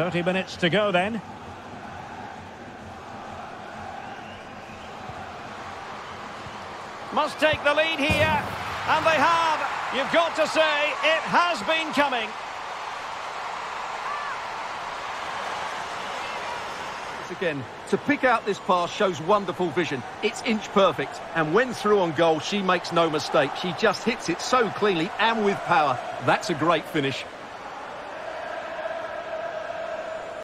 30 minutes to go then. Must take the lead here, and they have. You've got to say, it has been coming. Again, to pick out this pass shows wonderful vision. It's inch perfect, and when through on goal, she makes no mistake. She just hits it so cleanly and with power. That's a great finish.